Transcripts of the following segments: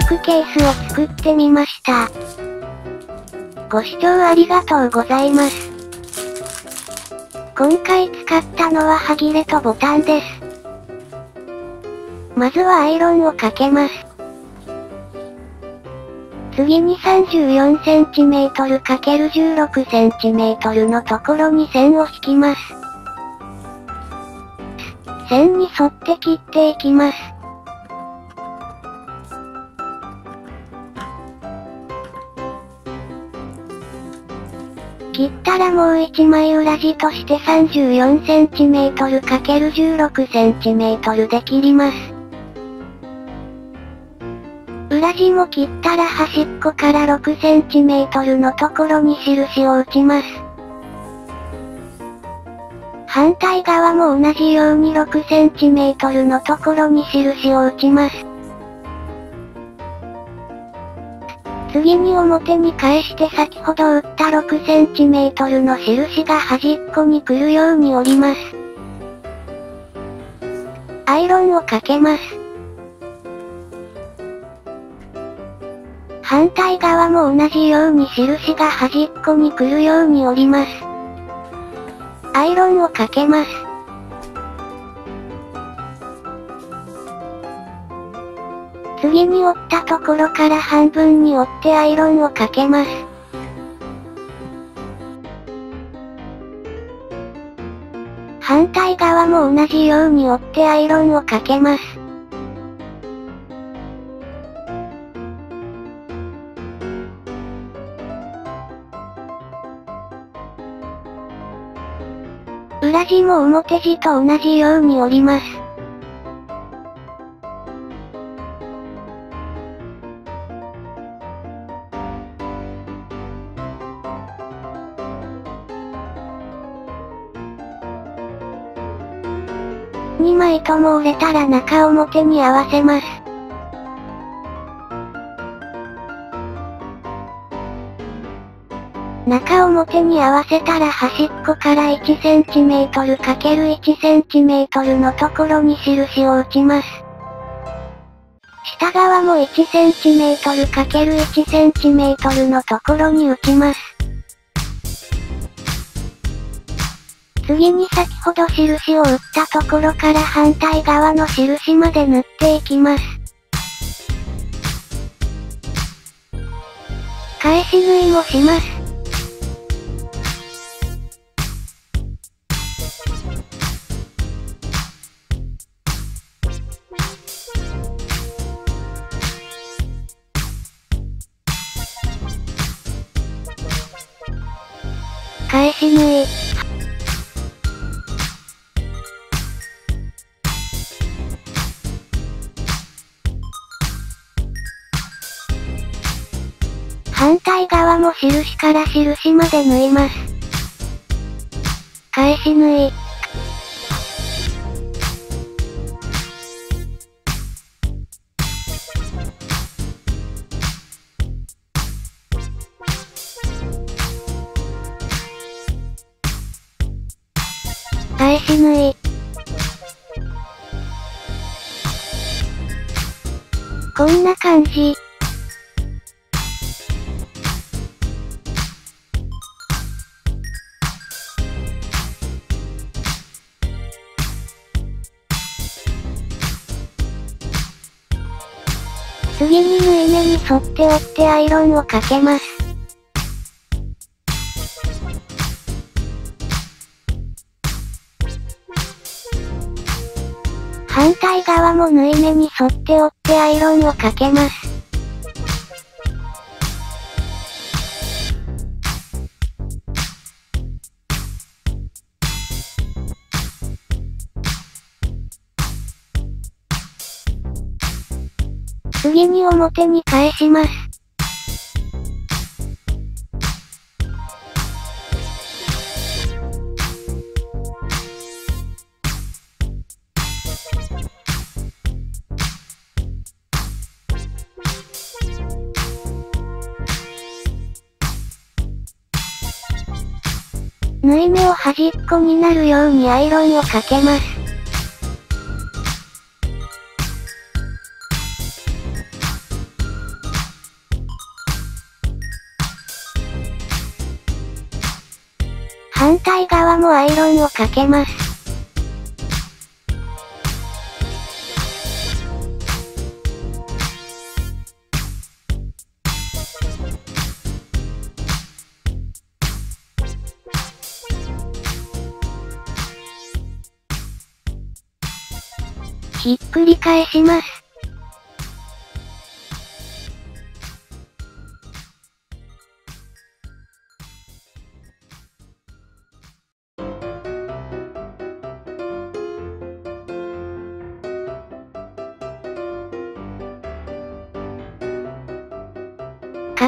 スクケースを作ってみました。ご視聴ありがとうございます。今回使ったのは歯切れとボタンです。まずはアイロンをかけます。次に 34cm×16cm のところに線を引きます。線に沿って切っていきます。切ったらもう一枚裏地として 34cm×16cm で切ります。裏地も切ったら端っこから 6cm のところに印を打ちます。反対側も同じように 6cm のところに印を打ちます。次に表に返して先ほど打った 6cm の印が端っこに来るように折ります。アイロンをかけます。反対側も同じように印が端っこに来るように折ります。アイロンをかけます。次に折ったところから半分に折ってアイロンをかけます。反対側も同じように折ってアイロンをかけます。裏地も表地と同じように折ります。2枚とも折れたら中表に合わせます。中表に合わせたら端っこから 1cm×1cm のところに印を打ちます。下側も 1cm×1cm のところに打ちます。次に先ほど印を打ったところから反対側の印まで塗っていきます。返し縫いもします。返し縫い。側も印から印まで縫います。返し縫い。返し縫い。こんな感じ。次に縫い目に沿って折ってアイロンをかけます。反対側も縫い目に沿って折ってアイロンをかけます。次に表に返します。縫い目を端っこになるようにアイロンをかけます。反対側もアイロンをかけます。ひっくり返します。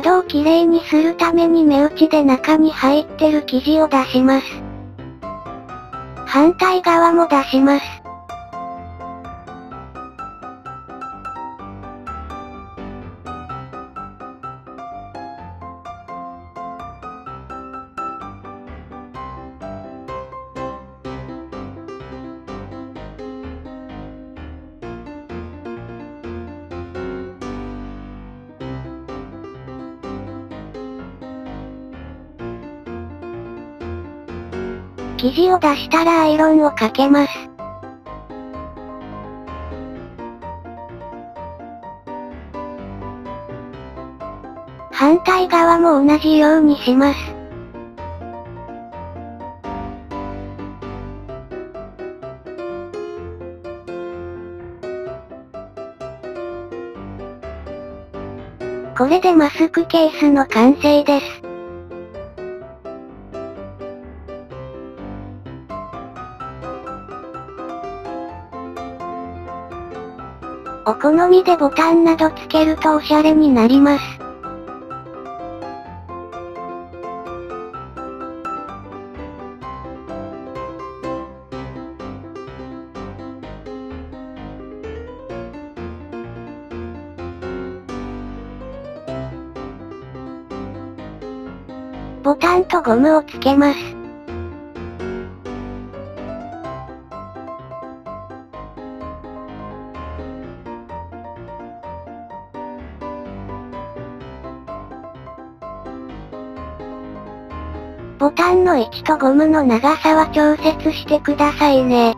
角をきれいにするために目打ちで中に入ってる生地を出します。反対側も出します。生地を出したらアイロンをかけます。反対側も同じようにします。これでマスクケースの完成です。お好みでボタンなどつけるとおしゃれになります。ボタンとゴムをつけます。ボタンの位置とゴムの長さは調節してくださいね。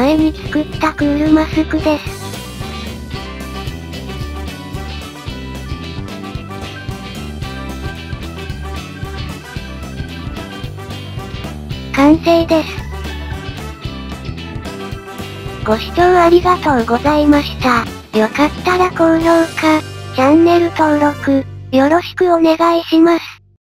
前に作ったクールマスクです。完成です。ご視聴ありがとうございました。よかったら高評価、チャンネル登録、よろしくお願いします。